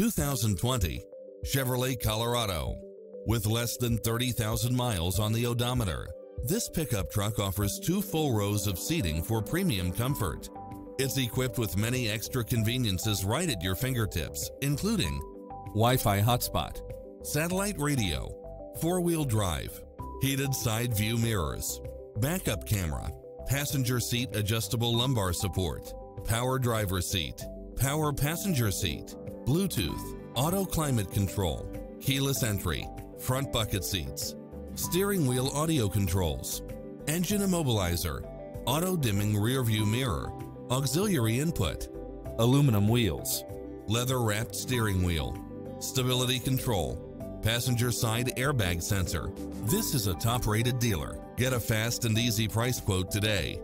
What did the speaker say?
2020 Chevrolet Colorado. With less than 30,000 miles on the odometer, this pickup truck offers two full rows of seating for premium comfort. It's equipped with many extra conveniences right at your fingertips, including Wi-Fi hotspot, satellite radio, four-wheel drive, heated side view mirrors, backup camera, passenger seat adjustable lumbar support, power driver seat, power passenger seat, Bluetooth, auto climate control, keyless entry, front bucket seats, steering wheel audio controls, engine immobilizer, auto dimming rear view mirror, auxiliary input, aluminum wheels, leather wrapped steering wheel, stability control, passenger side airbag sensor. This is a top rated dealer. Get a fast and easy price quote today